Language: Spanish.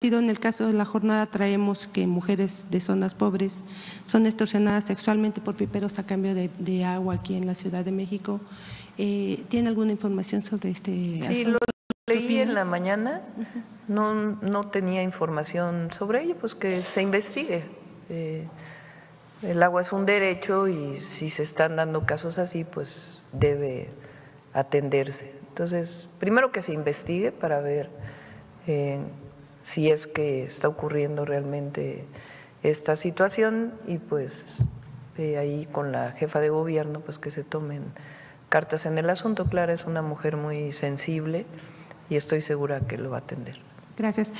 En el caso de la jornada traemos que mujeres de zonas pobres son extorsionadas sexualmente por piperos a cambio de, de agua aquí en la Ciudad de México. Eh, ¿Tiene alguna información sobre este Sí, asunto? lo leí en la mañana, no, no tenía información sobre ello, pues que se investigue. Eh, el agua es un derecho y si se están dando casos así, pues debe atenderse. Entonces, primero que se investigue para ver eh, si es que está ocurriendo realmente esta situación y pues eh, ahí con la jefa de gobierno, pues que se tomen cartas en el asunto. Clara es una mujer muy sensible y estoy segura que lo va a atender. Gracias.